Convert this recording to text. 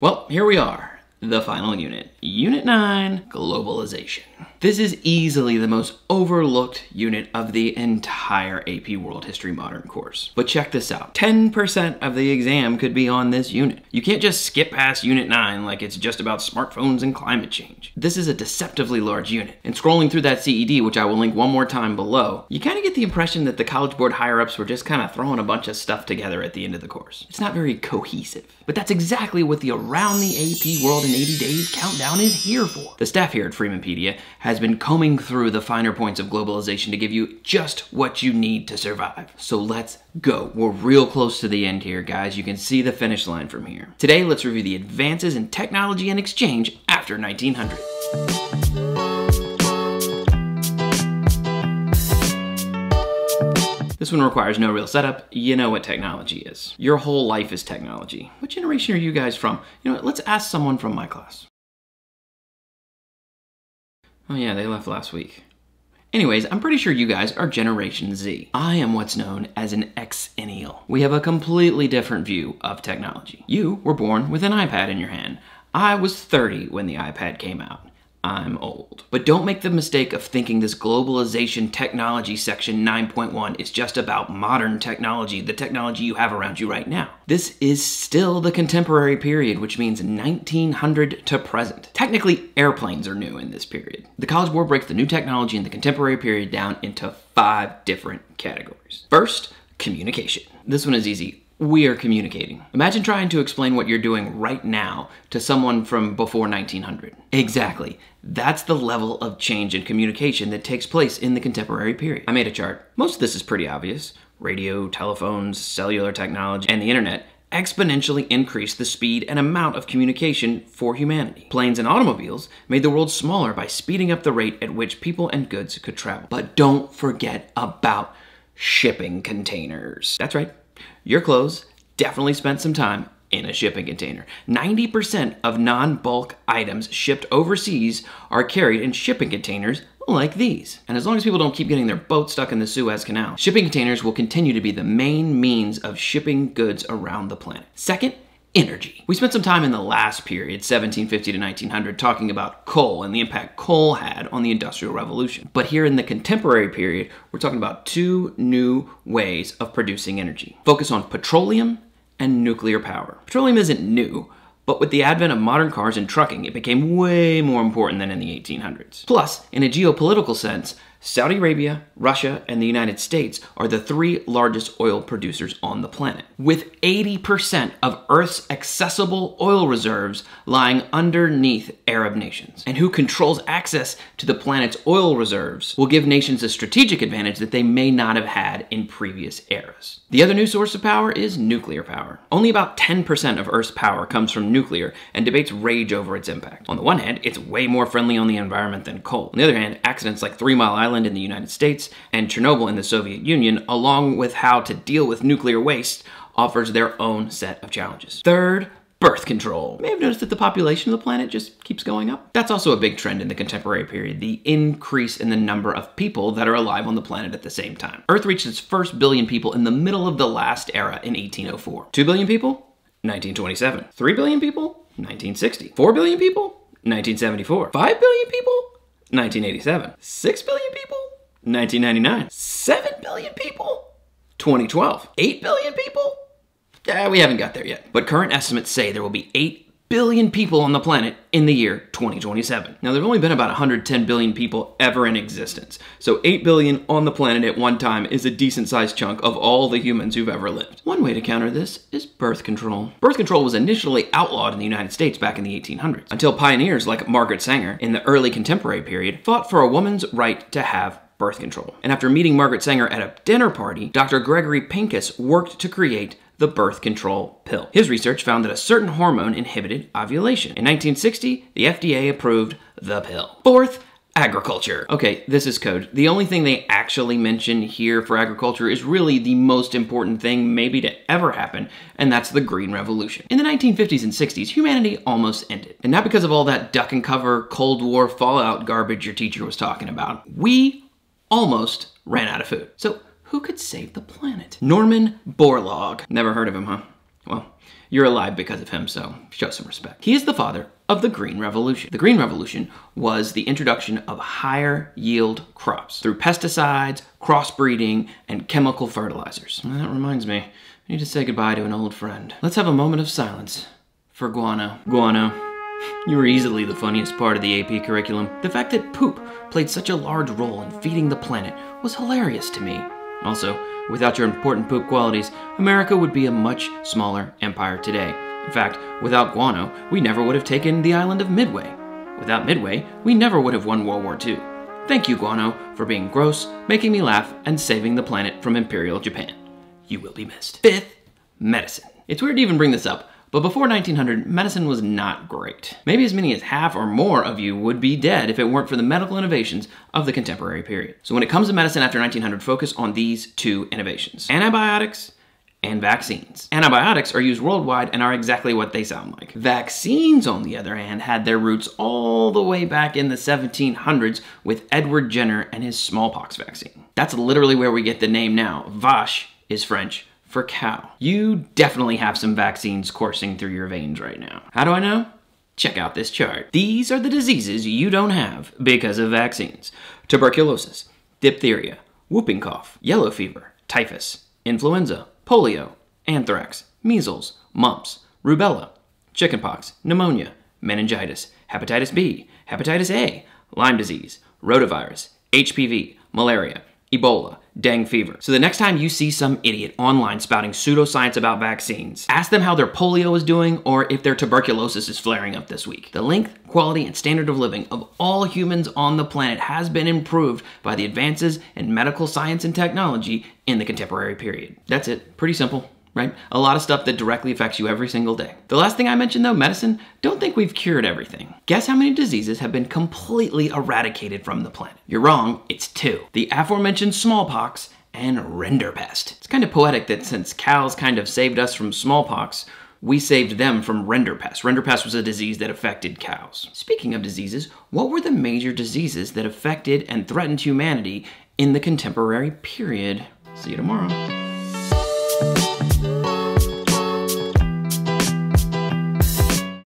Well, here we are, the final unit. Unit 9, Globalization. This is easily the most overlooked unit of the entire AP World History Modern course. But check this out 10% of the exam could be on this unit. You can't just skip past Unit 9 like it's just about smartphones and climate change. This is a deceptively large unit. And scrolling through that CED, which I will link one more time below, you kind of get the impression that the College Board higher ups were just kind of throwing a bunch of stuff together at the end of the course. It's not very cohesive. But that's exactly what the Around the AP World in 80 Days countdown is here for. The staff here at Freemanpedia has been combing through the finer points of globalization to give you just what you need to survive. So let's go. We're real close to the end here, guys. You can see the finish line from here. Today, let's review the advances in technology and exchange after 1900. This one requires no real setup. You know what technology is. Your whole life is technology. What generation are you guys from? You know what? Let's ask someone from my class. Oh yeah, they left last week. Anyways, I'm pretty sure you guys are Generation Z. I am what's known as an Xennial. We have a completely different view of technology. You were born with an iPad in your hand. I was 30 when the iPad came out. I'm old. But don't make the mistake of thinking this globalization technology section 9.1 is just about modern technology, the technology you have around you right now. This is still the contemporary period, which means 1900 to present. Technically, airplanes are new in this period. The College Board breaks the new technology in the contemporary period down into five different categories. First, communication. This one is easy we are communicating. Imagine trying to explain what you're doing right now to someone from before 1900. Exactly. That's the level of change in communication that takes place in the contemporary period. I made a chart. Most of this is pretty obvious. Radio, telephones, cellular technology, and the internet exponentially increased the speed and amount of communication for humanity. Planes and automobiles made the world smaller by speeding up the rate at which people and goods could travel. But don't forget about shipping containers. That's right your clothes definitely spent some time in a shipping container. 90% of non bulk items shipped overseas are carried in shipping containers like these. And as long as people don't keep getting their boat stuck in the Suez Canal, shipping containers will continue to be the main means of shipping goods around the planet. Second, energy. We spent some time in the last period, 1750 to 1900, talking about coal and the impact coal had on the Industrial Revolution. But here in the contemporary period, we're talking about two new ways of producing energy. Focus on petroleum and nuclear power. Petroleum isn't new, but with the advent of modern cars and trucking, it became way more important than in the 1800s. Plus, in a geopolitical sense, Saudi Arabia, Russia, and the United States are the three largest oil producers on the planet, with 80% of Earth's accessible oil reserves lying underneath Arab nations. And who controls access to the planet's oil reserves will give nations a strategic advantage that they may not have had in previous eras. The other new source of power is nuclear power. Only about 10% of Earth's power comes from nuclear, and debates rage over its impact. On the one hand, it's way more friendly on the environment than coal. On the other hand, accidents like Three Mile Island Island in the United States and Chernobyl in the Soviet Union, along with how to deal with nuclear waste, offers their own set of challenges. Third, birth control. You may have noticed that the population of the planet just keeps going up. That's also a big trend in the contemporary period, the increase in the number of people that are alive on the planet at the same time. Earth reached its first billion people in the middle of the last era in 1804. 2 billion people? 1927. 3 billion people? 1960. 4 billion people? 1974. 5 billion people? 1987. 6 billion people? 1999. 7 billion people? 2012. 8 billion people? Yeah, we haven't got there yet. But current estimates say there will be 8 billion people on the planet in the year 2027. Now, there've only been about 110 billion people ever in existence. So 8 billion on the planet at one time is a decent sized chunk of all the humans who've ever lived. One way to counter this is birth control. Birth control was initially outlawed in the United States back in the 1800s, until pioneers like Margaret Sanger in the early contemporary period fought for a woman's right to have birth control. And after meeting Margaret Sanger at a dinner party, Dr. Gregory Pincus worked to create the birth control pill. His research found that a certain hormone inhibited ovulation. In 1960, the FDA approved the pill. Fourth, agriculture. Okay, this is code. The only thing they actually mention here for agriculture is really the most important thing maybe to ever happen, and that's the Green Revolution. In the 1950s and 60s, humanity almost ended. And not because of all that duck and cover Cold War fallout garbage your teacher was talking about. We almost ran out of food. So who could save the planet? Norman Borlaug. Never heard of him, huh? Well, You're alive because of him, so show some respect. He is the father of the Green Revolution. The Green Revolution was the introduction of higher yield crops through pesticides, crossbreeding, and chemical fertilizers. That reminds me, I need to say goodbye to an old friend. Let's have a moment of silence for Guano. Guano, you were easily the funniest part of the AP curriculum. The fact that poop played such a large role in feeding the planet was hilarious to me. Also, without your important poop qualities, America would be a much smaller empire today. In fact, without guano, we never would have taken the island of Midway. Without Midway, we never would have won World War II. Thank you, Guano, for being gross, making me laugh, and saving the planet from Imperial Japan. You will be missed. Fifth, medicine. It's weird to even bring this up, but before 1900, medicine was not great. Maybe as many as half or more of you would be dead if it weren't for the medical innovations of the contemporary period. So when it comes to medicine after 1900, focus on these two innovations. Antibiotics and vaccines. Antibiotics are used worldwide and are exactly what they sound like. Vaccines, on the other hand, had their roots all the way back in the 1700s with Edward Jenner and his smallpox vaccine. That's literally where we get the name now. Vache is French for cow. You definitely have some vaccines coursing through your veins right now. How do I know? Check out this chart. These are the diseases you don't have because of vaccines. Tuberculosis, diphtheria, whooping cough, yellow fever, typhus, influenza, polio, anthrax, measles, mumps, rubella, chickenpox, pneumonia, meningitis, hepatitis B, hepatitis A, Lyme disease, rotavirus, HPV, malaria, Ebola, dengue fever. So the next time you see some idiot online spouting pseudoscience about vaccines, ask them how their polio is doing or if their tuberculosis is flaring up this week. The length, quality, and standard of living of all humans on the planet has been improved by the advances in medical science and technology in the contemporary period. That's it. Pretty simple right? A lot of stuff that directly affects you every single day. The last thing I mentioned though, medicine, don't think we've cured everything. Guess how many diseases have been completely eradicated from the planet? You're wrong, it's two. The aforementioned smallpox and rinderpest. It's kind of poetic that since cows kind of saved us from smallpox, we saved them from rinderpest. Rinderpest was a disease that affected cows. Speaking of diseases, what were the major diseases that affected and threatened humanity in the contemporary period? See you tomorrow.